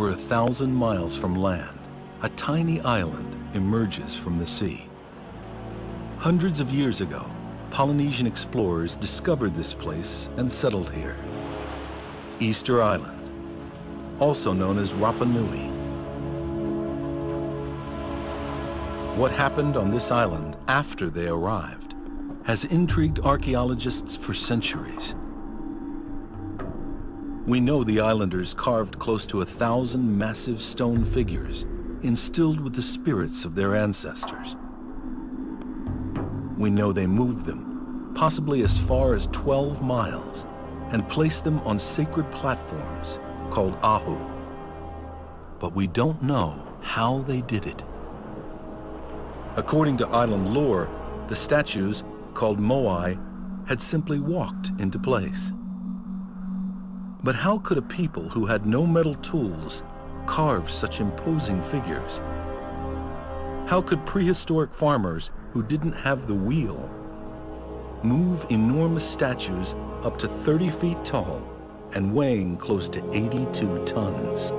Over a thousand miles from land, a tiny island emerges from the sea. Hundreds of years ago, Polynesian explorers discovered this place and settled here. Easter Island, also known as Rapa Nui. What happened on this island after they arrived has intrigued archaeologists for centuries. We know the islanders carved close to a thousand massive stone figures instilled with the spirits of their ancestors. We know they moved them, possibly as far as 12 miles, and placed them on sacred platforms called ahu. But we don't know how they did it. According to island lore, the statues, called moai, had simply walked into place. But how could a people who had no metal tools carve such imposing figures? How could prehistoric farmers who didn't have the wheel move enormous statues up to 30 feet tall and weighing close to 82 tons?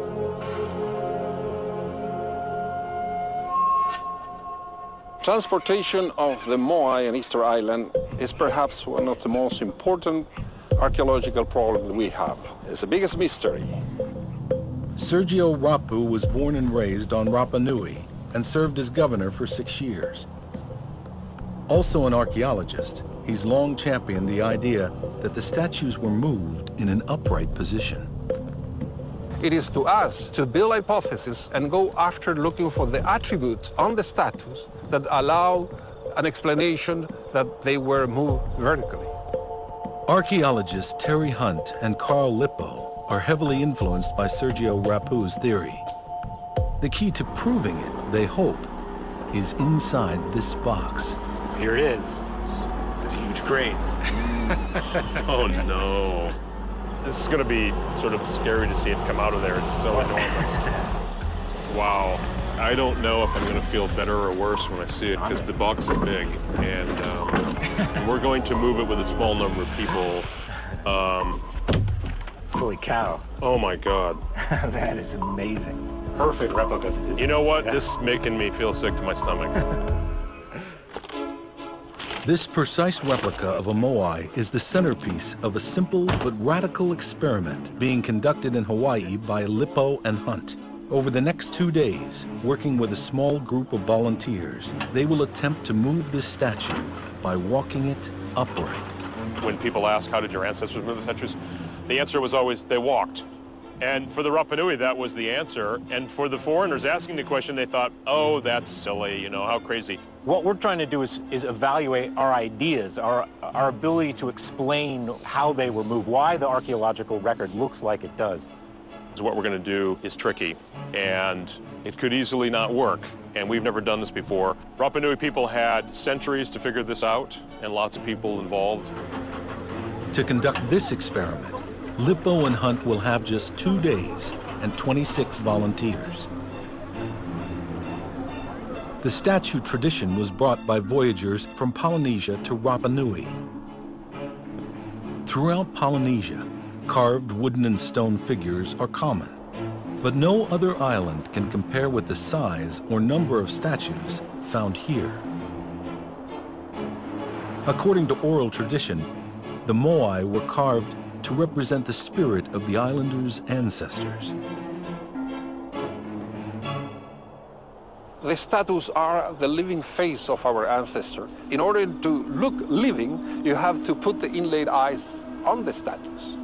Transportation of the Moai and Easter Island is perhaps one of the most important archaeological problems we have. It's the biggest mystery. Sergio Rapu was born and raised on Rapa Nui and served as governor for six years. Also an archaeologist, he's long championed the idea that the statues were moved in an upright position. It is to us to build hypotheses and go after looking for the attributes on the statues that allow an explanation that they were moved vertically. Archaeologists Terry Hunt and Carl Lipo are heavily influenced by Sergio Rapu's theory. The key to proving it, they hope, is inside this box. Here it is. It's a huge crane. oh no. This is going to be sort of scary to see it come out of there. It's so enormous. wow. I don't know if I'm going to feel better or worse when I see it because the box is big and um, we're going to move it with a small number of people. Um, Holy cow. Oh my God. that is amazing. Perfect replica. You know what? Yeah. This is making me feel sick to my stomach. This precise replica of a moai is the centerpiece of a simple but radical experiment being conducted in Hawaii by Lipo and Hunt. Over the next two days, working with a small group of volunteers, they will attempt to move this statue by walking it upright. When people ask, how did your ancestors move the statues? The answer was always, they walked. And for the Rapanui, that was the answer. And for the foreigners asking the question, they thought, oh, that's silly, you know, how crazy. What we're trying to do is, is evaluate our ideas, our, our ability to explain how they were moved, why the archaeological record looks like it does. So what we're going to do is tricky, and it could easily not work, and we've never done this before. Rapa Nui people had centuries to figure this out, and lots of people involved. To conduct this experiment, Lipo and Hunt will have just two days and 26 volunteers. The statue tradition was brought by voyagers from Polynesia to Rapa Nui. Throughout Polynesia, carved wooden and stone figures are common, but no other island can compare with the size or number of statues found here. According to oral tradition, the Moai were carved to represent the spirit of the islanders' ancestors. The statues are the living face of our ancestors. In order to look living, you have to put the inlaid eyes on the statues.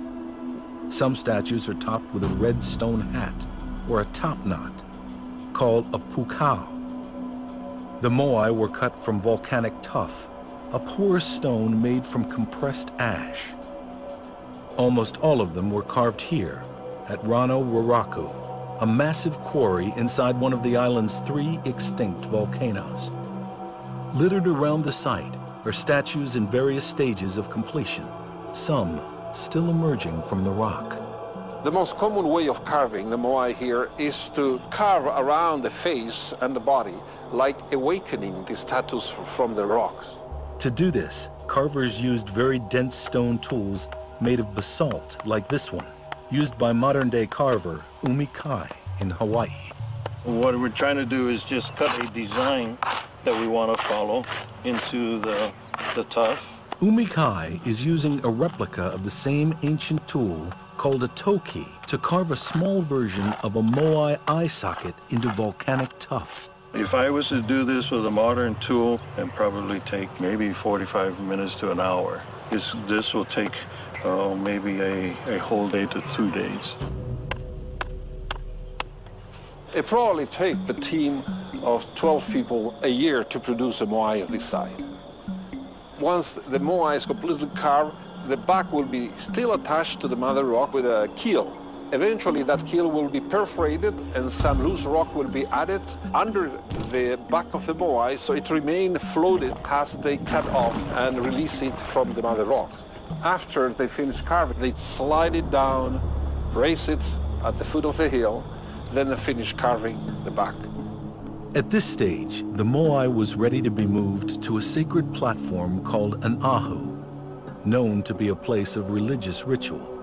Some statues are topped with a red stone hat or a topknot called a pukao. The moai were cut from volcanic tuff, a porous stone made from compressed ash. Almost all of them were carved here at Rano Raraku, a massive quarry inside one of the island's three extinct volcanoes. Littered around the site are statues in various stages of completion, some still emerging from the rock. The most common way of carving the moai here is to carve around the face and the body, like awakening the statues from the rocks. To do this, carvers used very dense stone tools made of basalt like this one, used by modern-day carver Umi Kai. in Hawaii. What we're trying to do is just cut a design that we want to follow into the, the tuff. Umikai is using a replica of the same ancient tool called a toki to carve a small version of a moai eye socket into volcanic tuff. If I was to do this with a modern tool, it'd probably take maybe 45 minutes to an hour. This, this will take uh, maybe a, a whole day to two days. It probably take the team of 12 people a year to produce a moai of this size. Once the moai is completely carved, the back will be still attached to the mother rock with a keel. Eventually that keel will be perforated and some loose rock will be added under the back of the moai so it remain floated as they cut off and release it from the mother rock. After they finish carving, they slide it down, raise it at the foot of the hill, then they finish carving the back. At this stage, the moai was ready to be moved to a sacred platform called an ahu, known to be a place of religious ritual.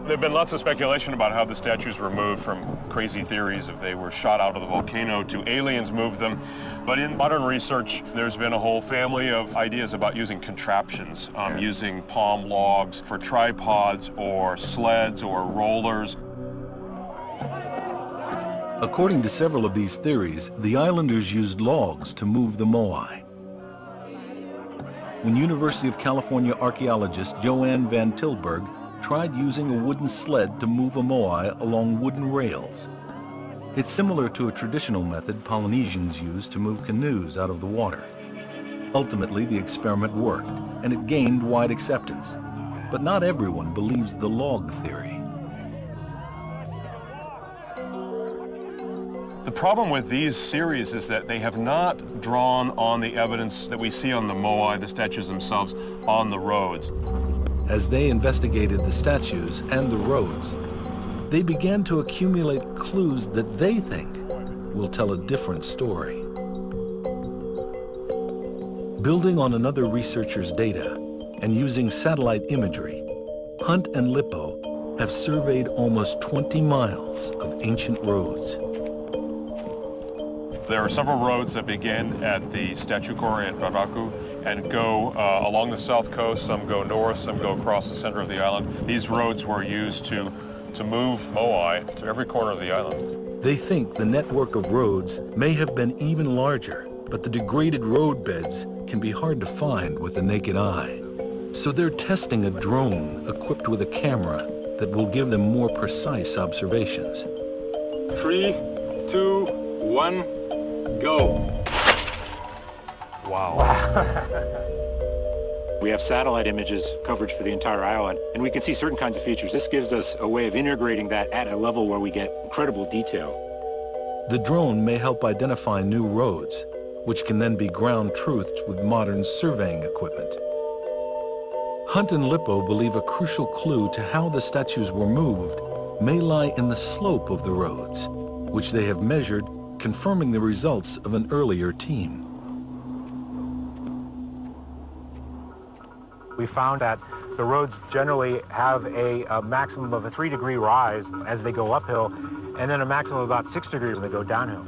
There have been lots of speculation about how the statues were moved from crazy theories if they were shot out of the volcano to aliens moved them. But in modern research, there's been a whole family of ideas about using contraptions, um, using palm logs for tripods or sleds or rollers. According to several of these theories, the islanders used logs to move the moai. When University of California archaeologist Joanne Van Tilburg tried using a wooden sled to move a moai along wooden rails. It's similar to a traditional method Polynesians use to move canoes out of the water. Ultimately, the experiment worked, and it gained wide acceptance. But not everyone believes the log theory. The problem with these series is that they have not drawn on the evidence that we see on the moai, the statues themselves, on the roads. As they investigated the statues and the roads, they began to accumulate clues that they think will tell a different story. Building on another researcher's data and using satellite imagery, Hunt and Lipo have surveyed almost 20 miles of ancient roads. There are several roads that begin at the statue quarry at Raraku and go uh, along the south coast. Some go north, some go across the center of the island. These roads were used to, to move moai to every corner of the island. They think the network of roads may have been even larger, but the degraded road beds can be hard to find with the naked eye. So they're testing a drone equipped with a camera that will give them more precise observations. Three, two, one, go. Wow. We have satellite images coverage for the entire island, and we can see certain kinds of features. This gives us a way of integrating that at a level where we get incredible detail. The drone may help identify new roads, which can then be ground truthed with modern surveying equipment. Hunt and Lipo believe a crucial clue to how the statues were moved may lie in the slope of the roads, which they have measured, confirming the results of an earlier team. We found that the roads generally have a, a maximum of a three degree rise as they go uphill, and then a maximum of about six degrees when they go downhill.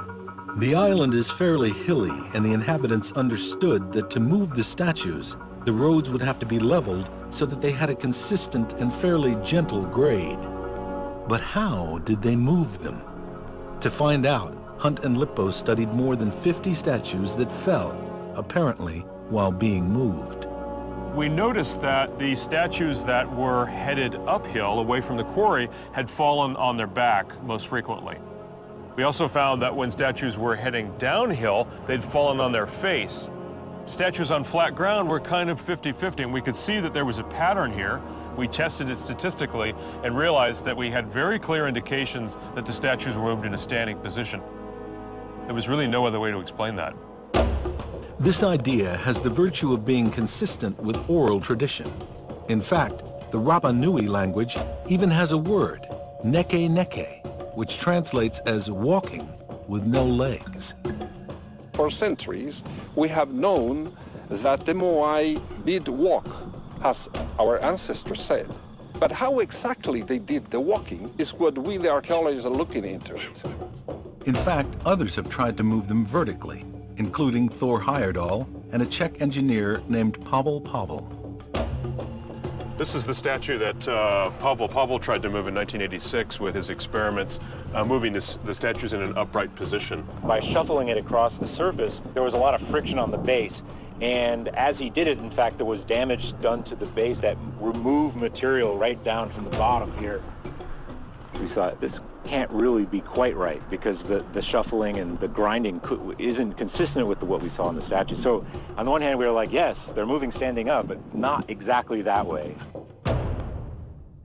The island is fairly hilly, and the inhabitants understood that to move the statues, the roads would have to be leveled so that they had a consistent and fairly gentle grade. But how did they move them? To find out, Hunt and Lipo studied more than 50 statues that fell, apparently while being moved. We noticed that the statues that were headed uphill away from the quarry had fallen on their back most frequently. We also found that when statues were heading downhill, they'd fallen on their face. Statues on flat ground were kind of 50-50, and we could see that there was a pattern here. We tested it statistically and realized that we had very clear indications that the statues were moved in a standing position. There was really no other way to explain that. This idea has the virtue of being consistent with oral tradition. In fact, the Rapa Nui language even has a word, neke neke, which translates as walking with no legs. For centuries, we have known that the Moai did walk, as our ancestors said. But how exactly they did the walking is what we, the archaeologists, are looking into it. In fact, others have tried to move them vertically, including Thor Heyerdahl and a Czech engineer named Pavel Pavel. This is the statue that uh, Pavel Pavel tried to move in 1986 with his experiments, uh, moving this, the statues in an upright position. By shuffling it across the surface, there was a lot of friction on the base. And as he did it, in fact, there was damage done to the base that removed material right down from the bottom here. We saw this can't really be quite right because the, the shuffling and the grinding isn't consistent with the, what we saw in the statue. So on the one hand, we were like, yes, they're moving standing up, but not exactly that way.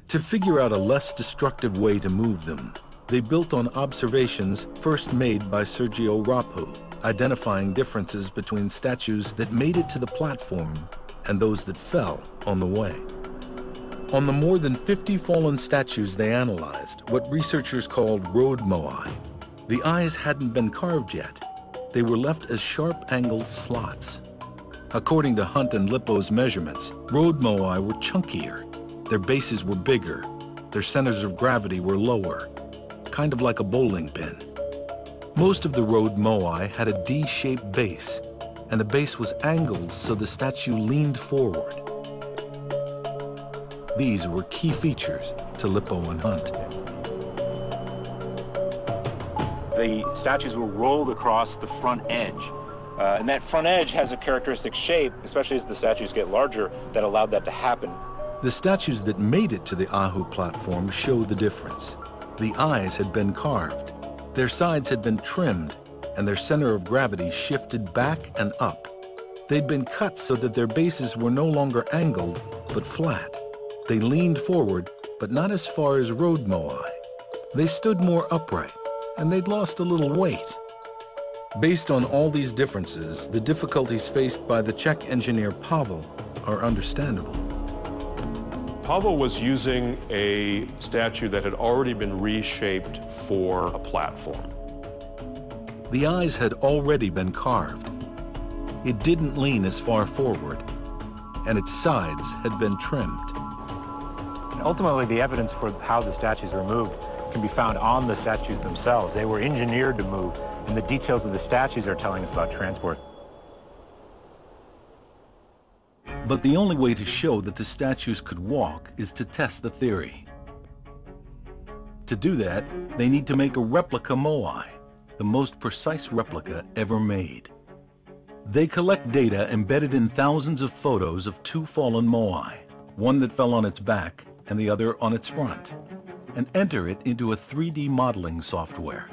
To figure out a less destructive way to move them, they built on observations first made by Sergio Rapu, identifying differences between statues that made it to the platform and those that fell on the way. On the more than 50 fallen statues they analyzed, what researchers called road moai, the eyes hadn't been carved yet. They were left as sharp-angled slots. According to Hunt and Lipo's measurements, road moai were chunkier. Their bases were bigger. Their centers of gravity were lower, kind of like a bowling pin. Most of the road moai had a D-shaped base, and the base was angled so the statue leaned forward. These were key features to Lipo and Hunt. The statues were rolled across the front edge. Uh, and that front edge has a characteristic shape, especially as the statues get larger, that allowed that to happen. The statues that made it to the Ahu platform show the difference. The eyes had been carved, their sides had been trimmed, and their center of gravity shifted back and up. They'd been cut so that their bases were no longer angled, but flat. They leaned forward, but not as far as road moai. They stood more upright, and they'd lost a little weight. Based on all these differences, the difficulties faced by the Czech engineer Pavel are understandable. Pavel was using a statue that had already been reshaped for a platform. The eyes had already been carved. It didn't lean as far forward, and its sides had been trimmed. Ultimately, the evidence for how the statues were moved can be found on the statues themselves. They were engineered to move, and the details of the statues are telling us about transport. But the only way to show that the statues could walk is to test the theory. To do that, they need to make a replica moai, the most precise replica ever made. They collect data embedded in thousands of photos of two fallen moai, one that fell on its back and the other on its front, and enter it into a 3D modeling software.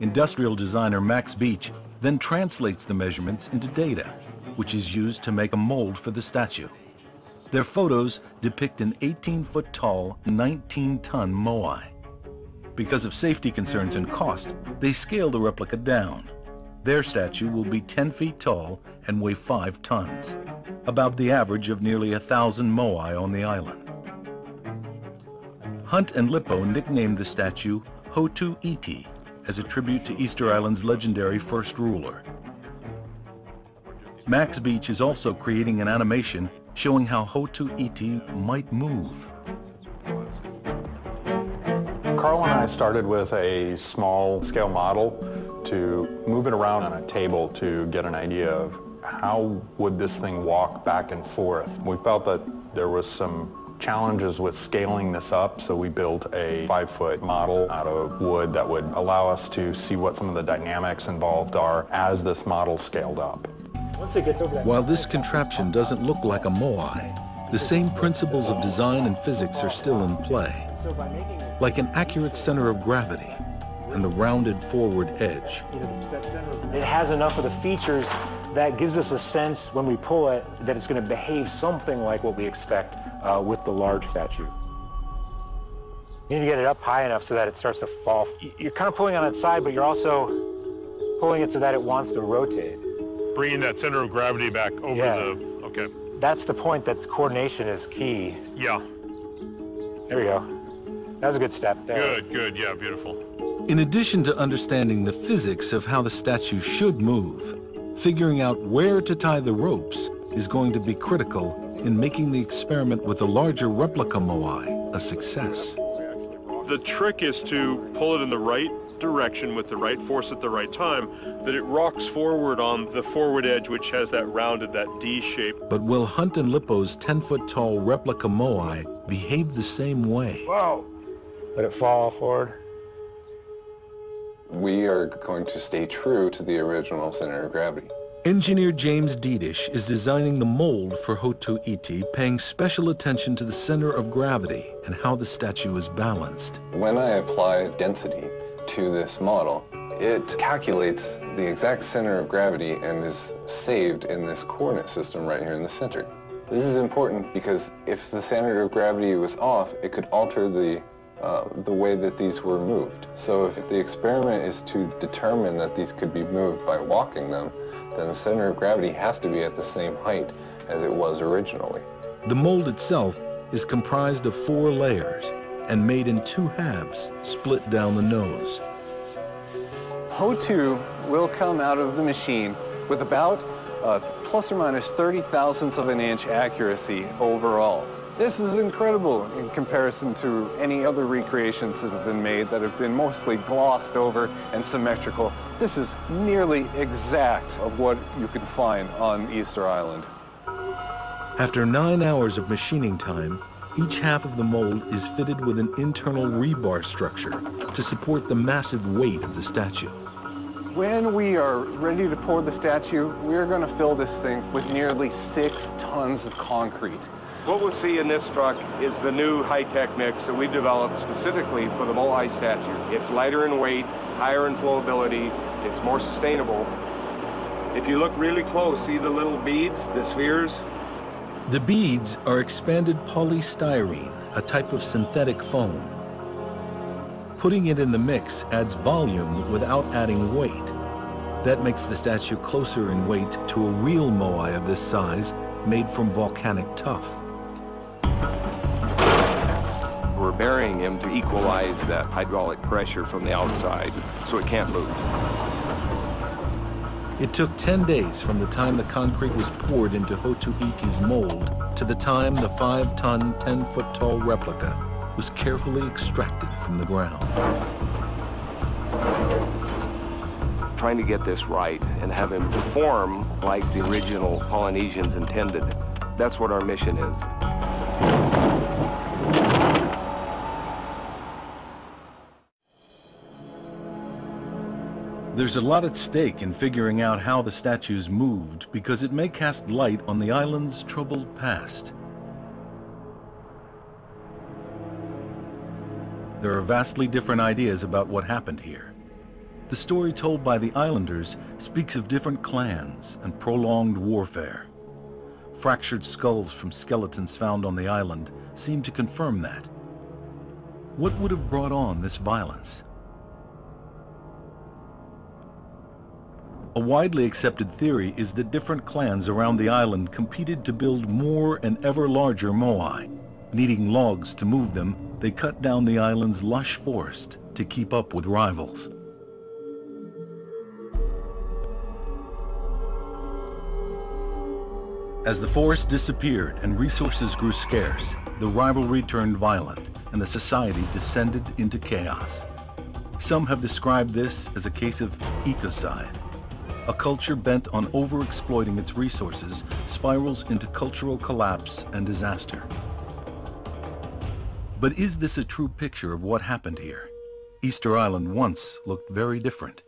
Industrial designer Max Beach then translates the measurements into data, which is used to make a mold for the statue. Their photos depict an 18-foot tall, 19-ton moai. Because of safety concerns and cost, they scale the replica down. Their statue will be 10 feet tall and weigh 5 tons, about the average of nearly a thousand moai on the island. Hunt and Lippo nicknamed the statue Hotu Iti as a tribute to Easter Island's legendary first ruler. Max Beach is also creating an animation showing how Hotu Iti might move. Carl and I started with a small scale model to move it around on a table to get an idea of how would this thing walk back and forth. We felt that there was some challenges with scaling this up, so we built a five-foot model out of wood that would allow us to see what some of the dynamics involved are as this model scaled up. While this contraption doesn't look like a moai, the same principles of design and physics are still in play, like an accurate center of gravity and the rounded forward edge. It has enough of the features that gives us a sense when we pull it that it's going to behave something like what we expect uh, with the large statue. You need to get it up high enough so that it starts to fall. You're kind of pulling on its side, but you're also pulling it so that it wants to rotate. Bringing that center of gravity back over Yeah. the, okay. That's the point that coordination is key. Yeah, There we go. That was a good step there. good, good, yeah, beautiful. In addition to understanding the physics of how the statue should move, figuring out where to tie the ropes is going to be critical in making the experiment with the larger replica moai a success. The trick is to pull it in the right direction with the right force at the right time, that it rocks forward on the forward edge, which has that rounded, that D shape. But will Hunt and Lipo's 10-foot tall replica moai behave the same way? Whoa! Let it fall forward. We are going to stay true to the original center of gravity. Engineer James Dedish is designing the mold for Hotu Iti, paying special attention to the center of gravity and how the statue is balanced. When I apply density to this model, it calculates the exact center of gravity and is saved in this coordinate system right here in the center. This is important because if the center of gravity was off, it could alter the uh, the way that these were moved. So if, if the experiment is to determine that these could be moved by walking them, then the center of gravity has to be at the same height as it was originally. The mold itself is comprised of four layers and made in two halves, split down the nose. Hotu will come out of the machine with about uh, plus or minus 30 thousandths of an inch accuracy overall. This is incredible in comparison to any other recreations that have been made that have been mostly glossed over and symmetrical. This is nearly exact of what you can find on Easter Island. After nine hours of machining time, each half of the mold is fitted with an internal rebar structure to support the massive weight of the statue. When we are ready to pour the statue, we are going to fill this thing with nearly six tons of concrete. What we'll see in this truck is the new high-tech mix that we've developed specifically for the Moai statue. It's lighter in weight, higher in flowability, it's more sustainable. If you look really close, see the little beads, the spheres? The beads are expanded polystyrene, a type of synthetic foam. Putting it in the mix adds volume without adding weight. That makes the statue closer in weight to a real moai of this size made from volcanic tuff. We're burying him to equalize that hydraulic pressure from the outside so it can't move. It took 10 days from the time the concrete was poured into Hotu Iti's mold to the time the 5-ton, 10-foot tall replica was carefully extracted from the ground. Trying to get this right and have him perform like the original Polynesians intended. That's what our mission is. There's a lot at stake in figuring out how the statues moved because it may cast light on the island's troubled past. There are vastly different ideas about what happened here. The story told by the islanders speaks of different clans and prolonged warfare. Fractured skulls from skeletons found on the island seem to confirm that. What would have brought on this violence? A widely accepted theory is that different clans around the island competed to build more and ever larger moai. Needing logs to move them, they cut down the island's lush forest to keep up with rivals. As the forest disappeared and resources grew scarce, the rivalry turned violent and the society descended into chaos. Some have described this as a case of ecocide. A culture bent on overexploiting its resources spirals into cultural collapse and disaster. But is this a true picture of what happened here? Easter Island once looked very different.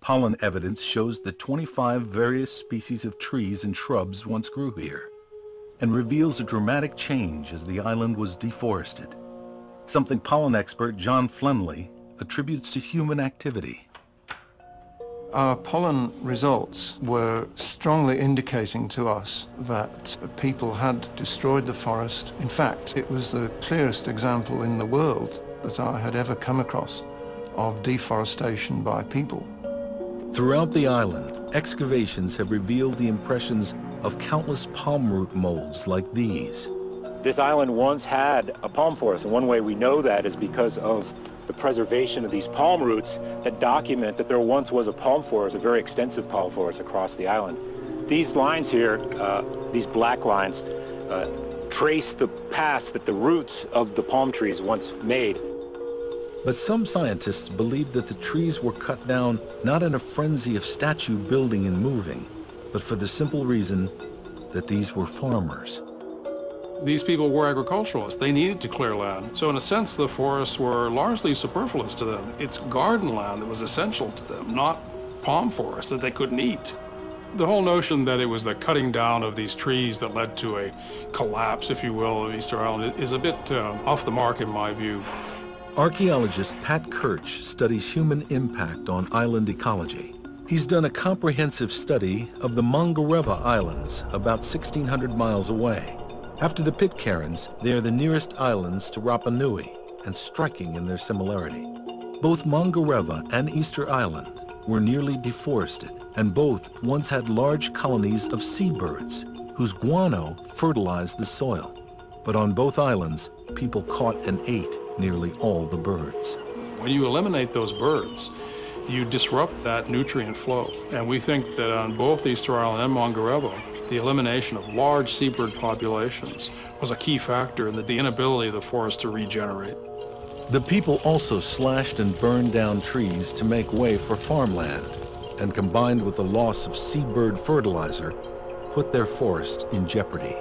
Pollen evidence shows that 25 various species of trees and shrubs once grew here, and reveals a dramatic change as the island was deforested, something pollen expert John Flenley attributes to human activity. Our pollen results were strongly indicating to us that people had destroyed the forest. In fact, it was the clearest example in the world that I had ever come across of deforestation by people. Throughout the island, excavations have revealed the impressions of countless palm root molds like these. This island once had a palm forest, and one way we know that is because of the preservation of these palm roots that document that there once was a palm forest, a very extensive palm forest across the island. These lines here, uh, these black lines, uh, trace the paths that the roots of the palm trees once made. But some scientists believe that the trees were cut down not in a frenzy of statue building and moving, but for the simple reason that these were farmers. These people were agriculturalists. They needed to clear land. So in a sense, the forests were largely superfluous to them. It's garden land that was essential to them, not palm forests that they couldn't eat. The whole notion that it was the cutting down of these trees that led to a collapse, if you will, of Easter Island is a bit uh, off the mark in my view. Archaeologist Pat Kirch studies human impact on island ecology. He's done a comprehensive study of the Mangareva Islands, about 1,600 miles away. After the Pitcairns, they are the nearest islands to Rapa Nui and striking in their similarity. Both Mangareva and Easter Island were nearly deforested, and both once had large colonies of seabirds whose guano fertilized the soil. But on both islands, people caught and ate nearly all the birds. When you eliminate those birds, you disrupt that nutrient flow. And we think that on both Easter Island and Mangareva, the elimination of large seabird populations was a key factor in the inability of the forest to regenerate. The people also slashed and burned down trees to make way for farmland, and combined with the loss of seabird fertilizer, put their forest in jeopardy.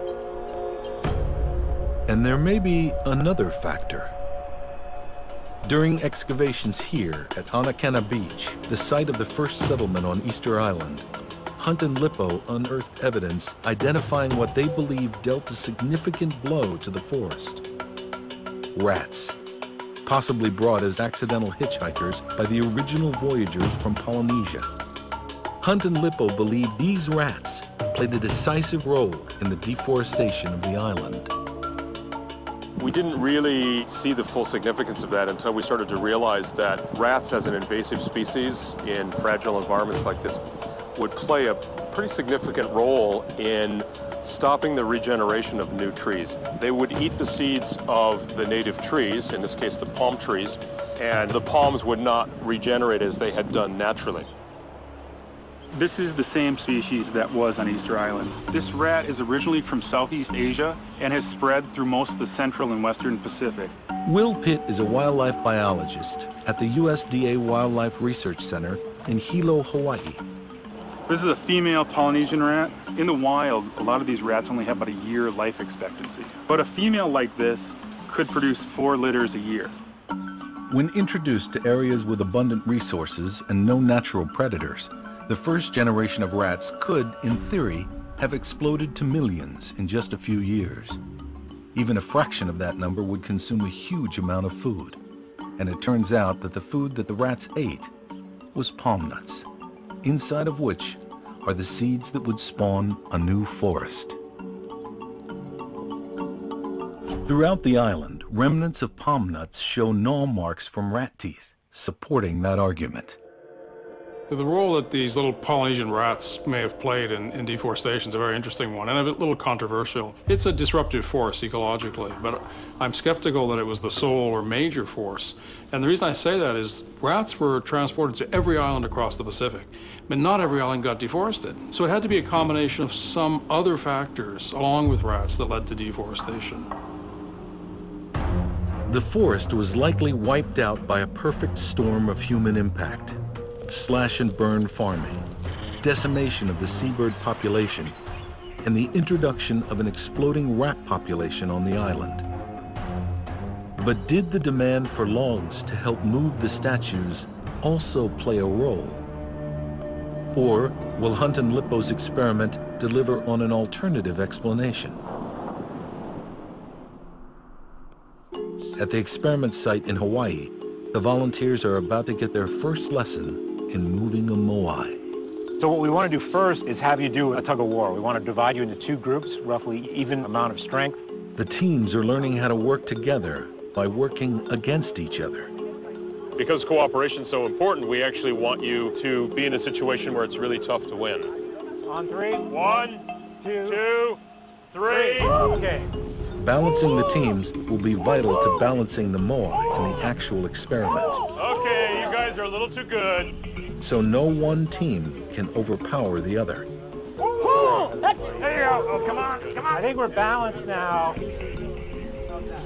And there may be another factor. During excavations here at Anakena Beach, the site of the first settlement on Easter Island, Hunt and Lipo unearthed evidence identifying what they believe dealt a significant blow to the forest. Rats, possibly brought as accidental hitchhikers by the original voyagers from Polynesia. Hunt and Lipo believe these rats played a decisive role in the deforestation of the island. We didn't really see the full significance of that until we started to realize that rats as an invasive species in fragile environments like this would play a pretty significant role in stopping the regeneration of new trees. They would eat the seeds of the native trees, in this case the palm trees, and the palms would not regenerate as they had done naturally. This is the same species that was on Easter Island. This rat is originally from Southeast Asia and has spread through most of the central and western Pacific. Will Pitt is a wildlife biologist at the USDA Wildlife Research Center in Hilo, Hawaii. This is a female Polynesian rat. In the wild, a lot of these rats only have about a year life expectancy. But a female like this could produce four litters a year. When introduced to areas with abundant resources and no natural predators, the first generation of rats could, in theory, have exploded to millions in just a few years. Even a fraction of that number would consume a huge amount of food. And it turns out that the food that the rats ate was palm nuts inside of which are the seeds that would spawn a new forest. Throughout the island, remnants of palm nuts show gnaw marks from rat teeth, supporting that argument. The role that these little Polynesian rats may have played in, in, deforestation is a very interesting one and a little controversial. It's a disruptive force ecologically, but I'm skeptical that it was the sole or major force. And the reason I say that is rats were transported to every island across the Pacific, but not every island got deforested. So it had to be a combination of some other factors along with rats that led to deforestation. The forest was likely wiped out by a perfect storm of human impact slash and burn farming, decimation of the seabird population, and the introduction of an exploding rat population on the island. But did the demand for logs to help move the statues also play a role? Or will Hunt and Lipo's experiment deliver on an alternative explanation? At the experiment site in Hawaii, the volunteers are about to get their first lesson in moving a moai. So what we want to do first is have you do a tug of war. We want to divide you into two groups, roughly even amount of strength. The teams are learning how to work together by working against each other. Because cooperation is so important, we actually want you to be in a situation where it's really tough to win. On three. One, two, two three. Okay. Balancing the teams will be vital to balancing the moai in the actual experiment. Okay, you guys are a little too good so no one team can overpower the other. There you go. Oh, come on, come on. I think we're balanced now.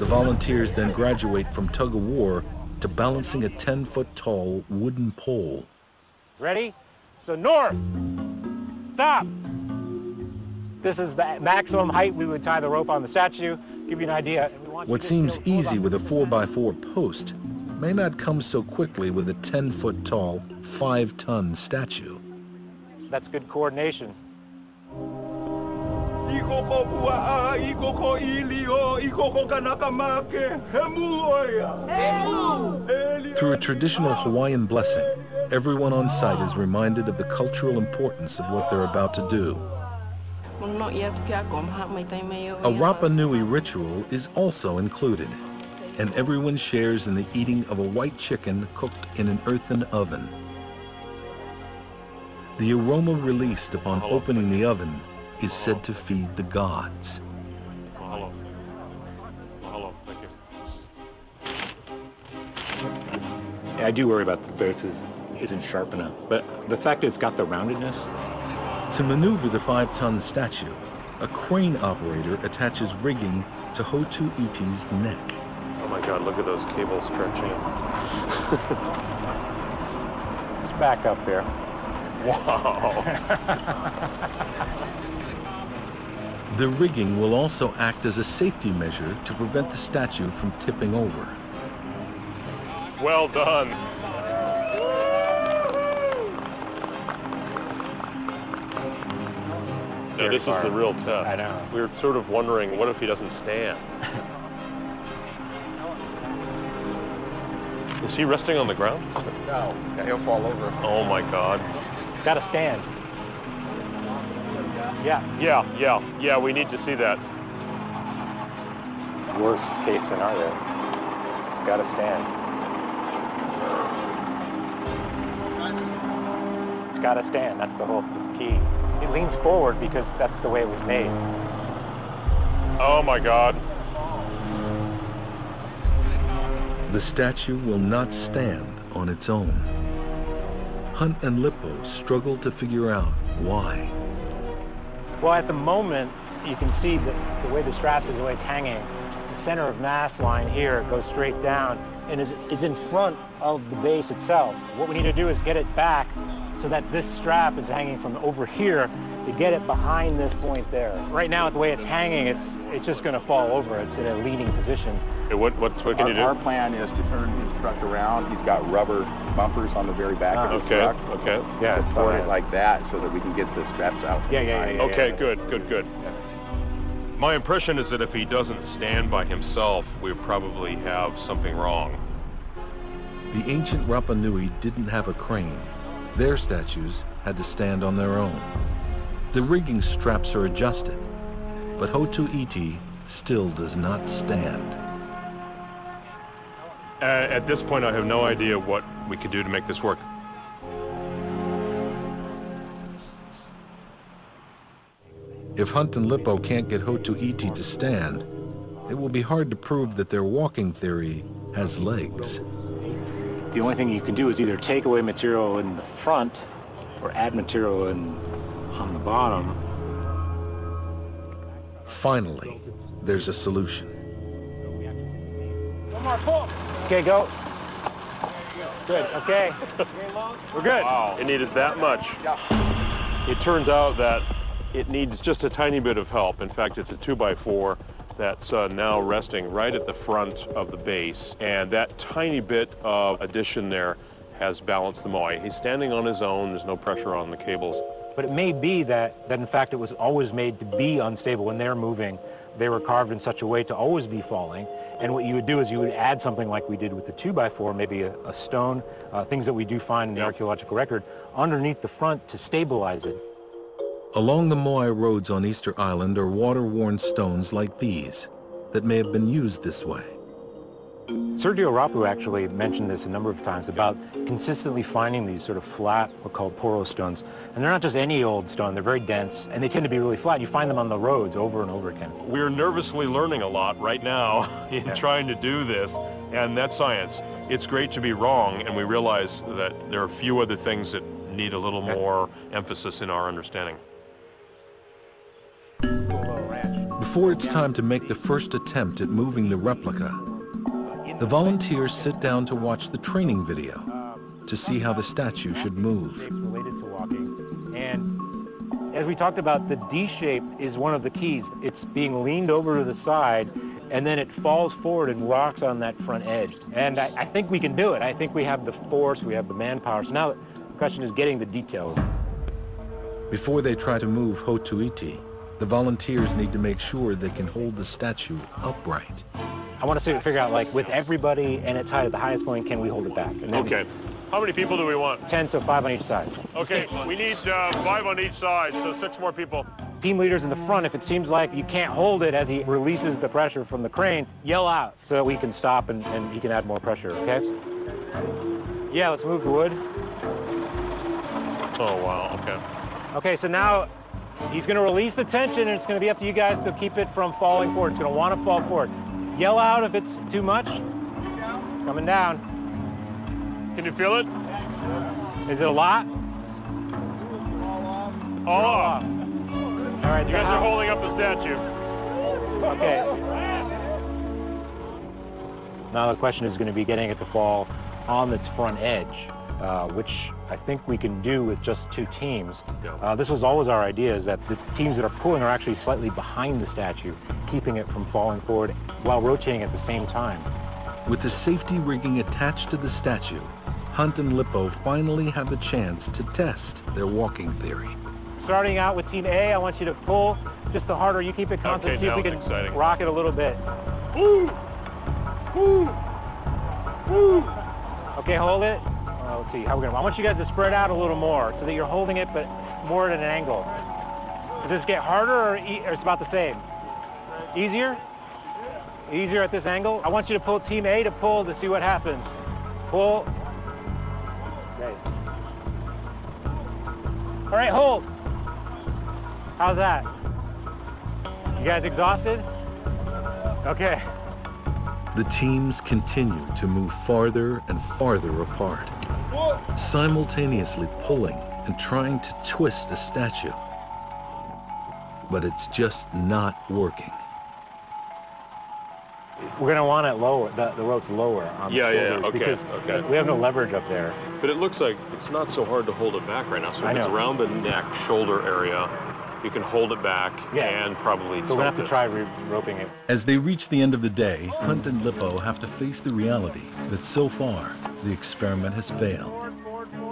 The volunteers then graduate from tug of war to balancing a 10-foot tall wooden pole. Ready? So north. Stop. This is the maximum height we would tie the rope on the statue. Give you an idea. What seems easy with a 4x4 post may not come so quickly with a 10-foot tall, 5-ton statue. That's good coordination. Through a traditional Hawaiian blessing, everyone on site is reminded of the cultural importance of what they're about to do. A Rapa Nui ritual is also included, and everyone shares in the eating of a white chicken cooked in an earthen oven. The aroma released upon opening the oven is said to feed the gods. Mahalo. Mahalo, thank you. Yeah, I do worry about the base is, isn't sharp enough, but the fact it's got the roundedness. To maneuver the five-ton statue, a crane operator attaches rigging to Hotu Iti's neck. Oh my god, look at those cables stretching. It's back up there. Wow. The rigging will also act as a safety measure to prevent the statue from tipping over. well done. Now, this is the real test. I know. We were sort of wondering, what if he doesn't stand? Is he resting on the ground? No, yeah, he'll fall over. Oh my god. Got to stand. Yeah. Yeah, yeah, yeah, we need to see that. Worst case scenario. It's got to stand. It's got to stand. That's the whole key. It leans forward because that's the way it was made. Oh my god. The statue will not stand on its own. Hunt and Lipo struggle to figure out why. Well, at the moment, you can see that the way the straps is, the way it's hanging. The center of mass line here goes straight down and is, is in front of the base itself. What we need to do is get it back so that this strap is hanging from over here to get it behind this point there. Right now, the way it's hanging, it's, it's just going to fall over. It's in a leaning position. Okay, what, what, what can our, you do? Our plan is to turn his truck around. He's got rubber bumpers on the very back of his okay, truck. okay. okay. Yeah, Support so- it like that so that we can get the straps out from Yeah, yeah, behind. yeah, yeah. Okay, good, good, good. My impression is that if he doesn't stand by himself, we probably have something wrong. The ancient Rapa Nui didn't have a crane. Their statues had to stand on their own. The rigging straps are adjusted, but Hotu Iti still does not stand. Uh, at this point, I have no idea what we could do to make this work. If Hunt and Lipo can't get Hotu Iti to stand, it will be hard to prove that their walking theory has legs. The only thing you can do is either take away material in the front or add material in, on the bottom. Finally, there's a solution. One more pull. Okay, go. Good, okay. We're good. Wow, it needed that much. It turns out that it needs just a tiny bit of help. In fact, it's a two by four that's uh, now resting right at the front of the base. And that tiny bit of addition there has balanced the moai. He's standing on his own. There's no pressure on the cables. But it may be that, that in fact it was always made to be unstable. When they're moving, they were carved in such a way to always be falling. And what you would do is you would add something like we did with the 2x4, maybe a, a stone, uh, things that we do find in the archaeological record, underneath the front to stabilize it. Along the Moai roads on Easter Island are water-worn stones like these that may have been used this way. Sergio Rapu actually mentioned this a number of times about consistently finding these sort of flat, what called poro stones. And they're not just any old stone, they're very dense, and they tend to be really flat. You find them on the roads over and over again. We're nervously learning a lot right now in trying to do this, and that's science. It's great to be wrong, and we realize that there are a few other things that need a little more emphasis in our understanding. Before it's time to make the first attempt at moving the replica, the volunteers sit down to watch the training video to see how the statue should move. Related to walking. And as we talked about, the D shape is one of the keys. It's being leaned over to the side and then it falls forward and rocks on that front edge. And I, I think we can do it. I think we have the force, we have the manpower. So now the question is getting the details. Before they try to move Hotu Iti, the volunteers need to make sure they can hold the statue upright. I want us to figure out, like, with everybody and its height at the highest point, can we hold it back? And then Okay. How many people do we want? 10, so five on each side. Okay, we need uh, five on each side, so six more people. Team leaders in the front, if it seems like you can't hold it as he releases the pressure from the crane, yell out so that we can stop and, and he can add more pressure, okay? Yeah, let's move the wood. Oh, wow, okay. Okay, so now he's going to release the tension and it's going to be up to you guys to keep it from falling forward. It's going to want to fall forward. Yell out if it's too much. Coming down. Can you feel it? Is it a lot? All off. All right, You guys how- are holding up the statue. Okay. Now the question is going to be getting it to fall on its front edge, uh, which I think we can do with just two teams. Uh, this was always our idea, is that the teams that are pulling are actually slightly behind the statue, keeping it from falling forward while rotating at the same time. With the safety rigging attached to the statue, Hunt and Lipo finally have the chance to test their walking theory. Starting out with Team A, I want you to pull. Just the harder you keep it constant, Okay, see if we can exciting. rock it a little bit. Okay, hold it. Uh, let's see how we're gonna. I want you guys to spread out a little more so that you're holding it, but more at an angle. Does this get harder or, e- or it's about the same? Easier? Easier at this angle? I want you to pull Team A to pull to see what happens. Pull. All right, hold. How's that? You guys exhausted? Okay. The teams continue to move farther and farther apart, simultaneously pulling and trying to twist the statue. But it's just not working. We're gonna want it lower, the, the ropes lower on Yeah, the yeah, shoulders okay, because okay. we have no leverage up there. But it looks like it's not so hard to hold it back right now. So I if it's know. around the neck, shoulder area, you can hold it back Yeah. and probably So we're gonna have to it. try re- roping it. As they reach the end of the day, Hunt and Lipo have to face the reality that so far, the experiment has failed.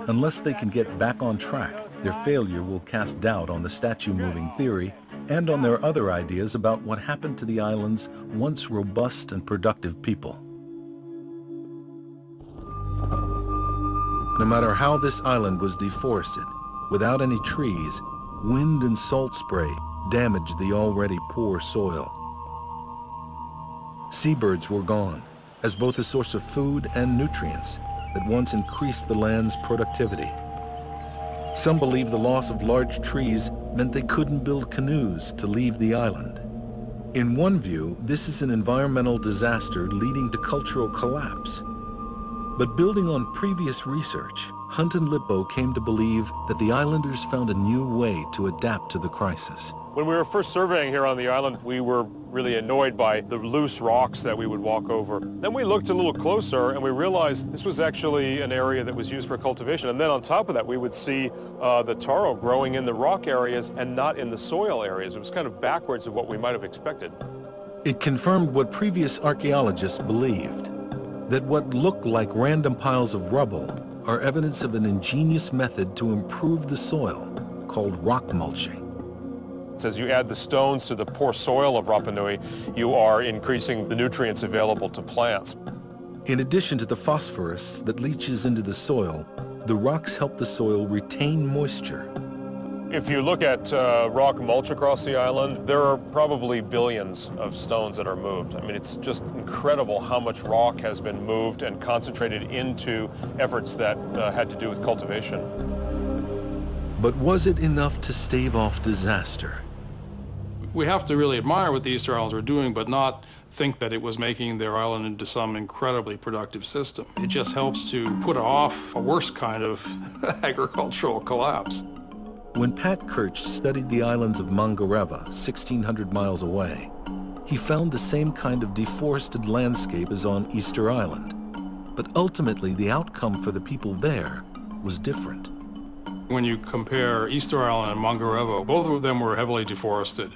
Unless they can get back on track, their failure will cast doubt on the statue moving theory and on their other ideas about what happened to the island's once robust and productive people. No matter how this island was deforested, without any trees, wind and salt spray damaged the already poor soil. Seabirds were gone, as both a source of food and nutrients that once increased the land's productivity. Some believe the loss of large trees meant they couldn't build canoes to leave the island. In one view, this is an environmental disaster leading to cultural collapse. But building on previous research, Hunt and Lipo came to believe that the islanders found a new way to adapt to the crisis. When we were first surveying here on the island, we were really annoyed by the loose rocks that we would walk over. Then we looked a little closer and we realized this was actually an area that was used for cultivation. And then on top of that, we would see uh, the taro growing in the rock areas and not in the soil areas. It was kind of backwards of what we might have expected. It confirmed what previous archaeologists believed, that what looked like random piles of rubble are evidence of an ingenious method to improve the soil called rock mulching. As you add the stones to the poor soil of Rapa Nui, you are increasing the nutrients available to plants. In addition to the phosphorus that leaches into the soil, the rocks help the soil retain moisture. If you look at uh, rock mulch across the island, there are probably billions of stones that are moved. I mean, it's just incredible how much rock has been moved and concentrated into efforts that uh, had to do with cultivation. But was it enough to stave off disaster? We have to really admire what the Easter Islands were doing, but not think that it was making their island into some incredibly productive system. It just helps to put off a worse kind of agricultural collapse. When Pat Kirch studied the islands of Mangareva, 1,600 miles away, he found the same kind of deforested landscape as on Easter Island. But ultimately, the outcome for the people there was different. When you compare Easter Island and Mangareva, both of them were heavily deforested.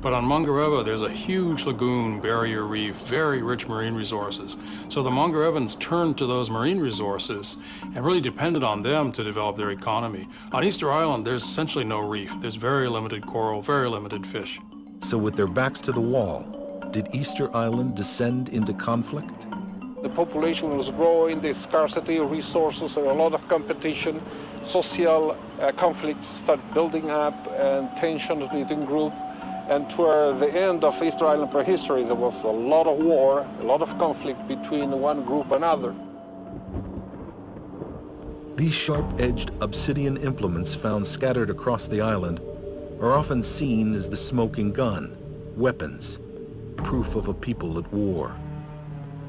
But on Mangareva, there's a huge lagoon, barrier reef, very rich marine resources. So the Mangarevans turned to those marine resources and really depended on them to develop their economy. On Easter Island, there's essentially no reef. There's very limited coral, very limited fish. So with their backs to the wall, did Easter Island descend into conflict? The population was growing, the scarcity of resources, there were a lot of competition, social uh, conflicts start building up and tensions between groups. And toward the end of Easter Island prehistory, there was a lot of war, a lot of conflict between one group and another. These sharp-edged obsidian implements found scattered across the island are often seen as the smoking gun, weapons, proof of a people at war.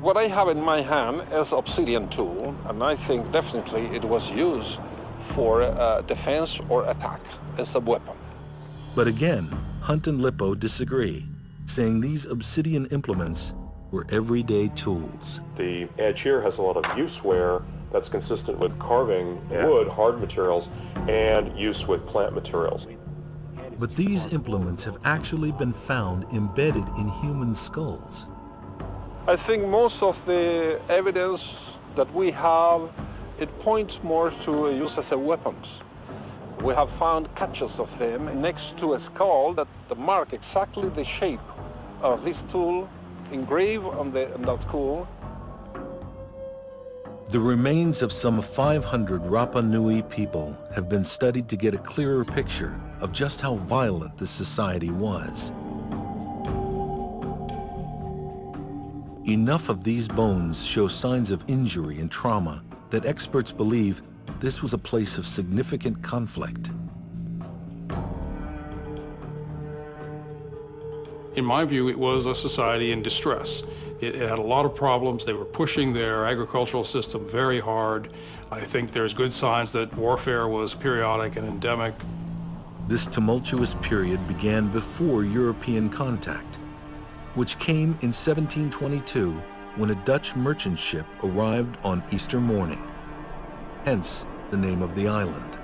What I have in my hand is obsidian tool, and I think definitely it was used for uh, defense or attack as a weapon. But again, Hunt and Lipo disagree, saying these obsidian implements were everyday tools. The edge here has a lot of use wear that's consistent with carving wood, hard materials, and use with plant materials. But these implements have actually been found embedded in human skulls. I think most of the evidence that we have, it points more to use as a weapons. We have found catches of them next to a skull that mark exactly the shape of this tool engraved on, the, on that skull. The remains of some 500 Rapa Nui people have been studied to get a clearer picture of just how violent this society was. Enough of these bones show signs of injury and trauma that experts believe this was a place of significant conflict. In my view, it was a society in distress. It, it, had a lot of problems. They were pushing their agricultural system very hard. I think there's good signs that warfare was periodic and endemic. This tumultuous period began before European contact, which came in 1722 when a Dutch merchant ship arrived on Easter morning, hence the name of the island.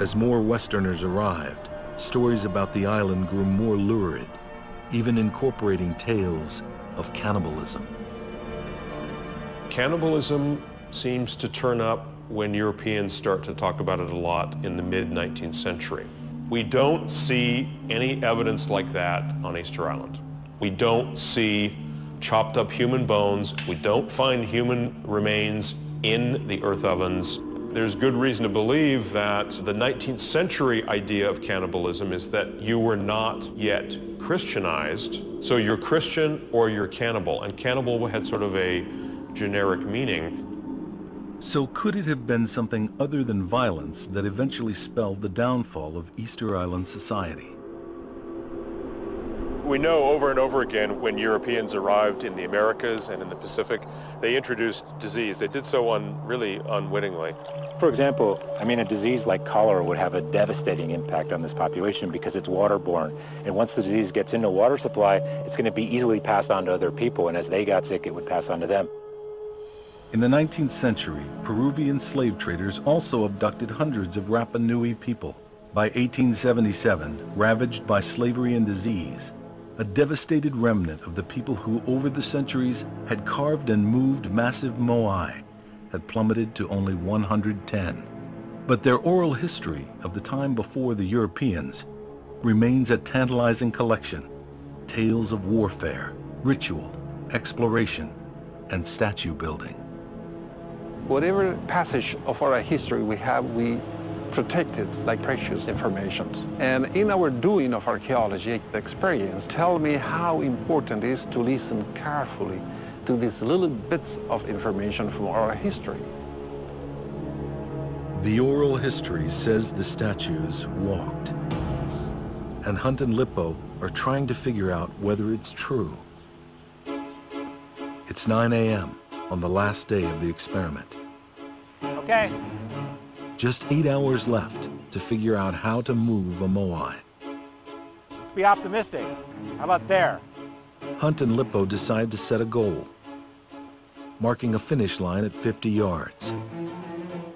As more Westerners arrived, stories about the island grew more lurid, even incorporating tales of cannibalism. Cannibalism seems to turn up when Europeans start to talk about it a lot in the mid-19th century. We don't see any evidence like that on Easter Island. We don't see chopped up human bones. We don't find human remains in the earth ovens. There's good reason to believe that the 19th century idea of cannibalism is that you were not yet Christianized, so you're Christian or you're cannibal, and cannibal had sort of a generic meaning. So could it have been something other than violence that eventually spelled the downfall of Easter Island society? We know over and over again when Europeans arrived in the Americas and in the Pacific, they introduced disease. They did so un, really unwittingly. For example, I mean, a disease like cholera would have a devastating impact on this population because it's waterborne. And once the disease gets into water supply, it's going to be easily passed on to other people. And as they got sick, it would pass on to them. In the 19th century, Peruvian slave traders also abducted hundreds of Rapa Nui people. By 1877, ravaged by slavery and disease, a devastated remnant of the people who over the centuries had carved and moved massive moai had plummeted to only 110. But their oral history of the time before the Europeans remains a tantalizing collection. Tales of warfare, ritual, exploration, and statue building. Whatever passage of our history we have, we protect it like precious information. And in our doing of archaeology experience, tell me how important it is to listen carefully to these little bits of information from our history. The oral history says the statues walked. And Hunt and Lipo are trying to figure out whether it's true. It's 9 a.m. on the last day of the experiment. Okay. Just eight hours left to figure out how to move a Moai. Let's be optimistic. How about there? Hunt and Lipo decide to set a goal, marking a finish line at 50 yards.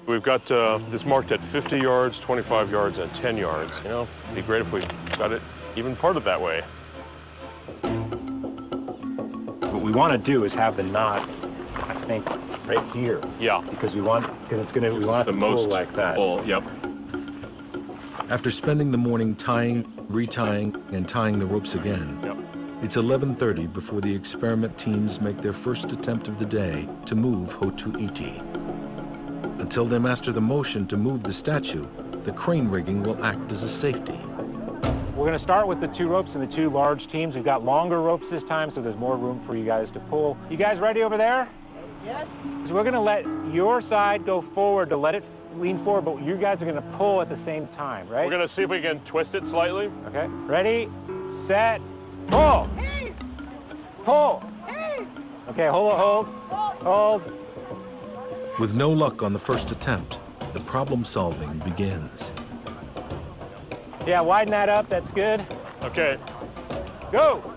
We've got uh, this marked at 50 yards, 25 yards, and 10 yards. You know, it'd be great if we got it even parted that way. What we want to do is have the knot, I think, right here. Yeah. Because we want, because it's going to, we want it the to pull like that. full, yep. After spending the morning tying, retying, and tying the ropes again, Yep. it's 11.30 before the experiment teams make their first attempt of the day to move Hotu Iti. Until they master the motion to move the statue, the crane rigging will act as a safety. We're going to start with the two ropes and the two large teams. We've got longer ropes this time, so there's more room for you guys to pull. You guys ready over there? Yes. So we're going to let your side go forward to let it lean forward, but you guys are going to pull at the same time, right? We're going to see if we can twist it slightly. Okay. Ready, set, pull. Pull. Okay, hold, hold, hold. With no luck on the first attempt, the problem solving begins. Yeah, widen that up. That's good. Okay. Go.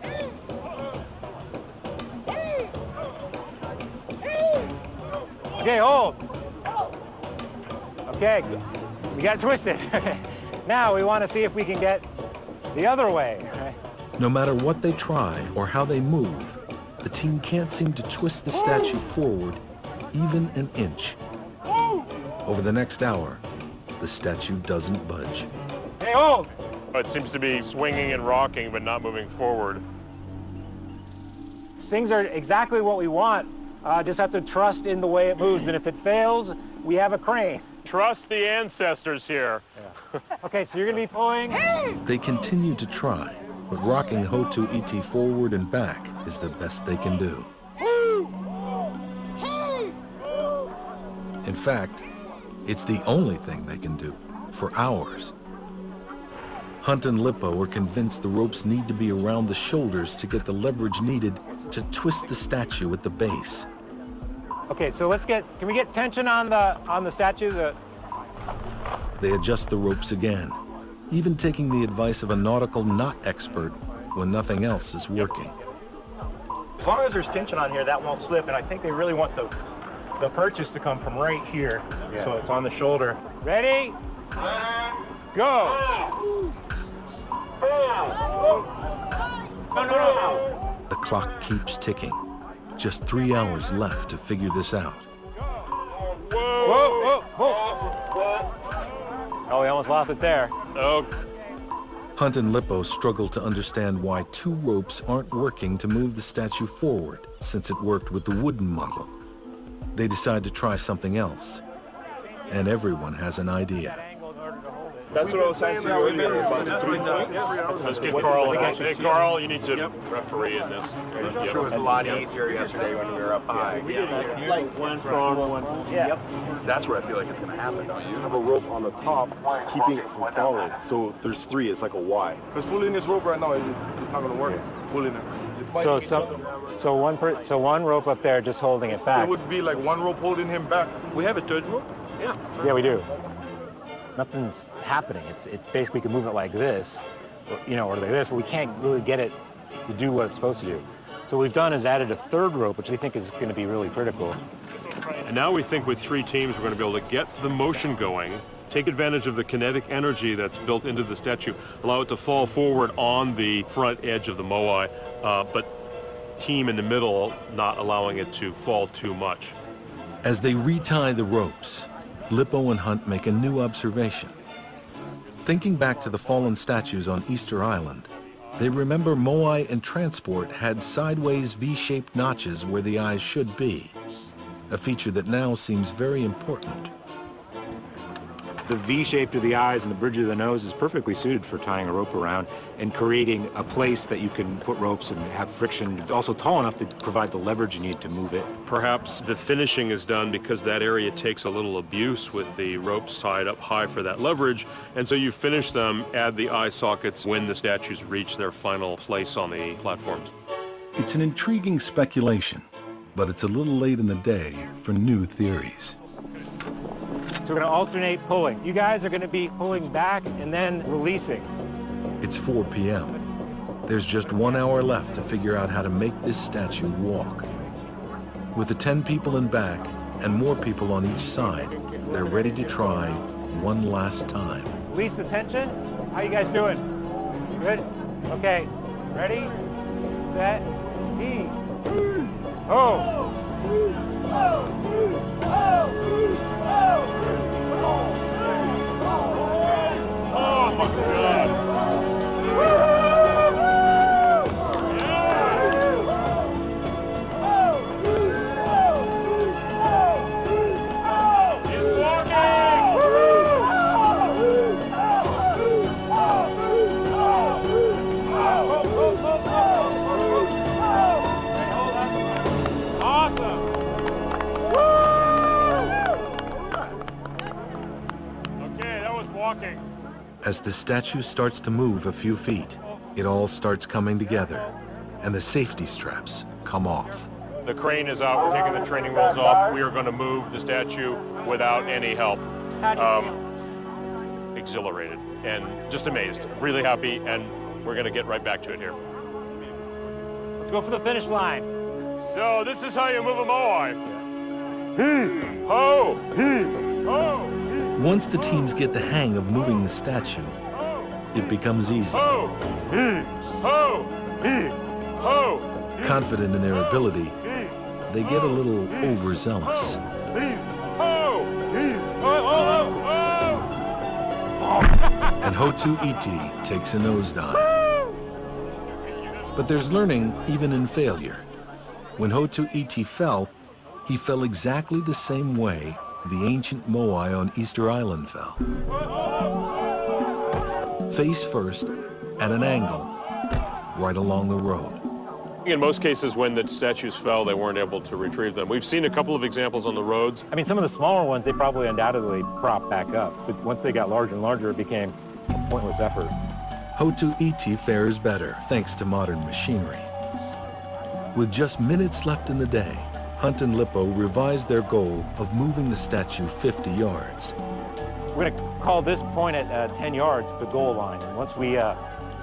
Okay, hold. Okay, we got it twisted. now we want to see if we can get the other way. No matter what they try or how they move, the team can't seem to twist the statue forward even an inch. Over the next hour, the statue doesn't budge. Hey, hold. It seems to be swinging and rocking, but not moving forward. Things are exactly what we want. Uh, just have to trust in the way it moves. And if it fails, we have a crane. Trust the ancestors here. Okay, so you're going to be pulling. They continue to try, but rocking Hotu Iti forward and back is the best they can do. In fact, it's the only thing they can do for hours. Hunt and Lipo were convinced the ropes need to be around the shoulders to get the leverage needed to twist the statue at the base. Okay, so let's get, can we get tension on the, on the statue? The, They adjust the ropes again, even taking the advice of a nautical knot expert when nothing else is working. As long as there's tension on here, that won't slip, and I think they really want the, the purchase to come from right here, so it's on the shoulder. ready? Go. The clock keeps ticking. Just three hours left to figure this out. Whoa, whoa, whoa. Oh, we almost lost it there. Oh, Hunt and Lipo struggle to understand why two ropes aren't working to move the statue forward since it worked with the wooden model. They decide to try something else. And everyone has an idea. That's what I was saying to you earlier about three let's get Carl. Hey, Carl, you need to referee in this. Yep. Sure was a lot easier yesterday when we were up high. Like one strong one. Yeah. That's where I feel like it's going to happen, don't you? have a rope on the top keeping it from falling. So there's three, it's like a Y. Because pulling this rope right now, it's, it's not going to work. Pulling it. So, so, so one per, so one rope up there just holding it back. It would be like one rope holding him back. We have a third rope? Yeah. Yeah, we do. Nothing's happening. It's, it's basically we can move it like this, or, you know, or like this, but we can't really get it to do what it's supposed to do. So what we've done is added a third rope, which we think is going to be really critical. And now we think with three teams, we're going to be able to get the motion going, take advantage of the kinetic energy that's built into the statue, allow it to fall forward on the front edge of the moai, uh, but team in the middle not allowing it to fall too much. As they retie the ropes, Lipo and Hunt make a new observation. Thinking back to the fallen statues on Easter Island, they remember Moai and Transport had sideways V-shaped notches where the eyes should be, a feature that now seems very important. The V shape to the eyes and the bridge of the nose is perfectly suited for tying a rope around and creating a place that you can put ropes and have friction, also tall enough to provide the leverage you need to move it. Perhaps the finishing is done because that area takes a little abuse with the ropes tied up high for that leverage, and so you finish them, add the eye sockets when the statues reach their final place on the platforms. It's an intriguing speculation, but it's a little late in the day for new theories. So we're going to alternate pulling. You guys are going to be pulling back and then releasing. It's 4 p.m. There's just one hour left to figure out how to make this statue walk. With the 10 people in back and more people on each side, they're ready to try one last time. Release the tension. How you guys doing? Good? Okay. Ready? Set. E. Oh. Oh my God. As the statue starts to move a few feet, it all starts coming together, and the safety straps come off. The crane is out. We're taking the training wheels off. We are going to move the statue without any help. Um, exhilarated and just amazed. Really happy, and we're going to get right back to it here. Let's go for the finish line. So this is how you move a moai. Ho! Ho! Once the teams get the hang of moving the statue, it becomes easy. Confident in their ability, they get a little overzealous. And Hotu Iti takes a nosedive. But there's learning even in failure. When Hotu Iti fell, he fell exactly the same way the ancient Moai on Easter Island fell. Face first, at an angle, right along the road. In most cases, when the statues fell, they weren't able to retrieve them. We've seen a couple of examples on the roads. I mean, some of the smaller ones, they probably undoubtedly propped back up. But once they got larger and larger, it became a pointless effort. Hotu Iti fares better thanks to modern machinery. With just minutes left in the day, Hunt and Lipo revised their goal of moving the statue 50 yards. We're going to call this point at uh, 10 yards the goal line. And once we, uh,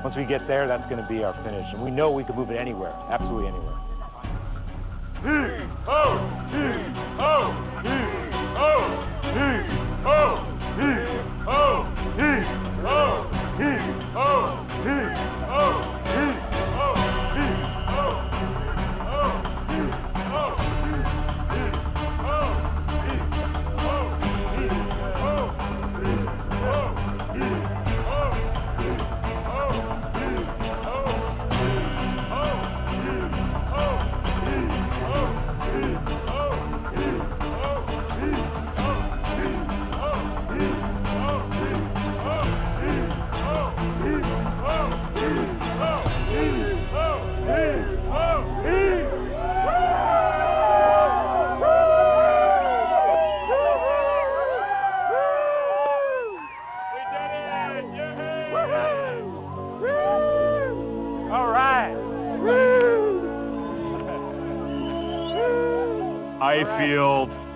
once we get there, that's going to be our finish. And we know we can move it anywhere, absolutely anywhere. All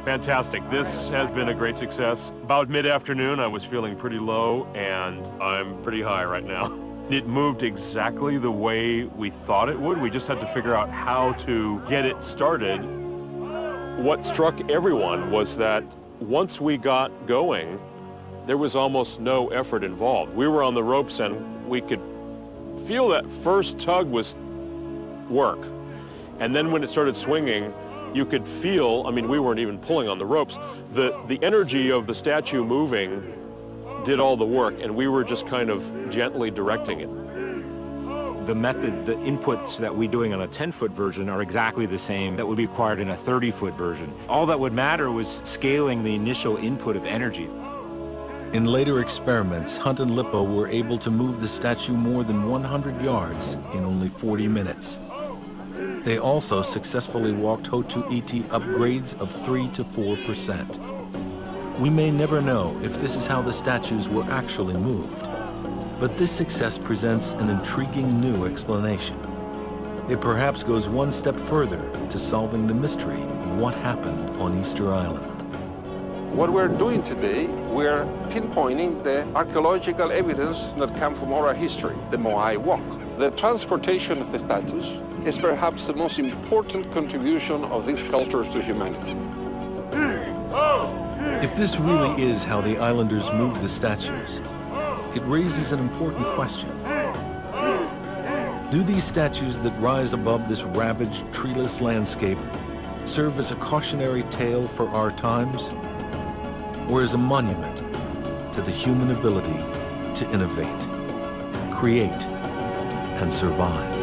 fantastic. This has been a great success. About mid-afternoon, I was feeling pretty low, and I'm pretty high right now. It moved exactly the way we thought it would. We just had to figure out how to get it started. What struck everyone was that once we got going, there was almost no effort involved. We were on the ropes and we could feel that first tug was work. And then when it started swinging, you could feel, I mean, we weren't even pulling on the ropes, the, the energy of the statue moving did all the work, and we were just kind of gently directing it. The method, the inputs that we're doing on a 10-foot version are exactly the same that would be required in a 30-foot version. All that would matter was scaling the initial input of energy. In later experiments, Hunt and Lipo were able to move the statue more than 100 yards in only 40 minutes. They also successfully walked Hotu Iti up grades of 3 to 4 percent. We may never know if this is how the statues were actually moved, but this success presents an intriguing new explanation. It perhaps goes one step further to solving the mystery of what happened on Easter Island. What we're doing today, we're pinpointing the archaeological evidence that come from oral history, the Moai Walk. The transportation of the statues is perhaps the most important contribution of these cultures to humanity. If this really is how the islanders moved the statues, it raises an important question. Do these statues that rise above this ravaged, treeless landscape serve as a cautionary tale for our times? Or as a monument to the human ability to innovate, create, and survive?